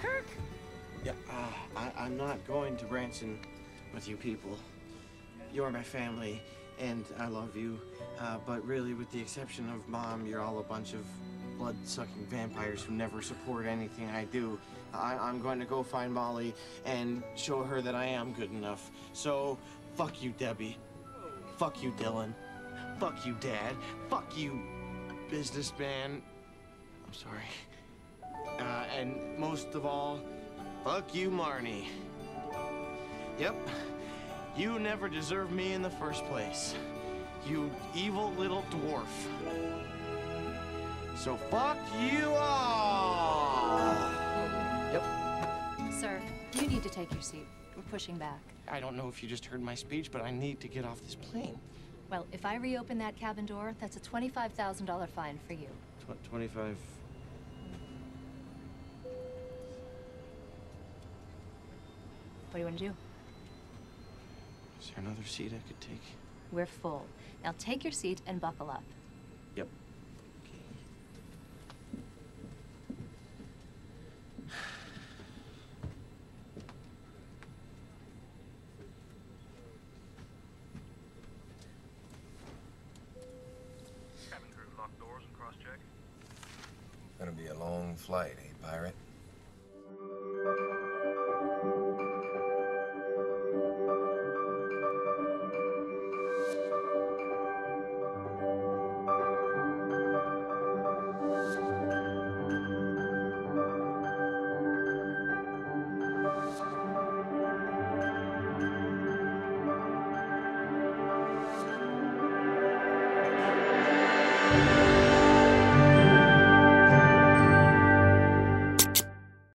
Kirk! Yeah, uh, I, I'm not going to Branson with you people. You're my family, and I love you. Uh, but really, with the exception of Mom, you're all a bunch of blood-sucking vampires who never support anything I do. I, I'm going to go find Molly and show her that I am good enough. So, fuck you, Debbie. Fuck you, Dylan. Fuck you, Dad. Fuck you, businessman. I'm sorry. Uh, and most of all, fuck you, Marnie. Yep. You never deserved me in the first place. You evil little dwarf. So fuck you all! Yep. Sir, you need to take your seat. We're pushing back. I don't know if you just heard my speech, but I need to get off this plane. Well, if I reopen that cabin door, that's a $25,000 fine for you. Tw 25. What do you want to do? Is there another seat I could take? We're full. Now take your seat and buckle up. Yep. Cabin crew, lock doors and cross-check. Gonna be a long flight, eh, pirate?